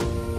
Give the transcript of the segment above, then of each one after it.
Done.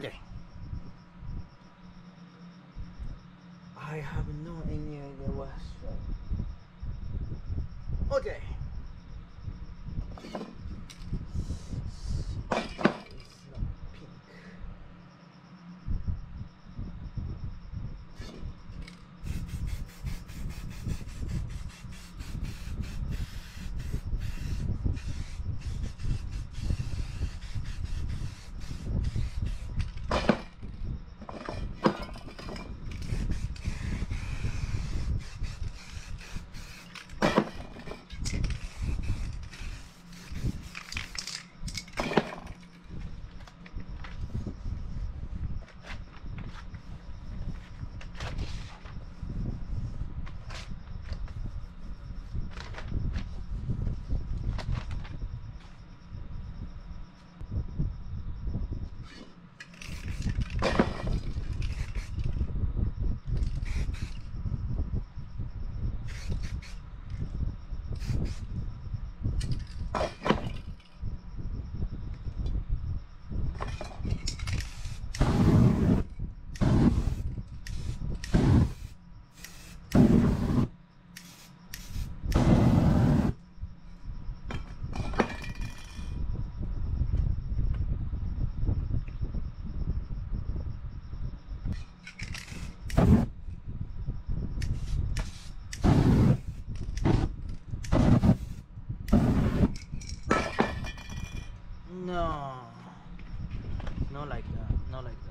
Okay. I have no any idea what's wrong. Okay. No. not like that. Not like that.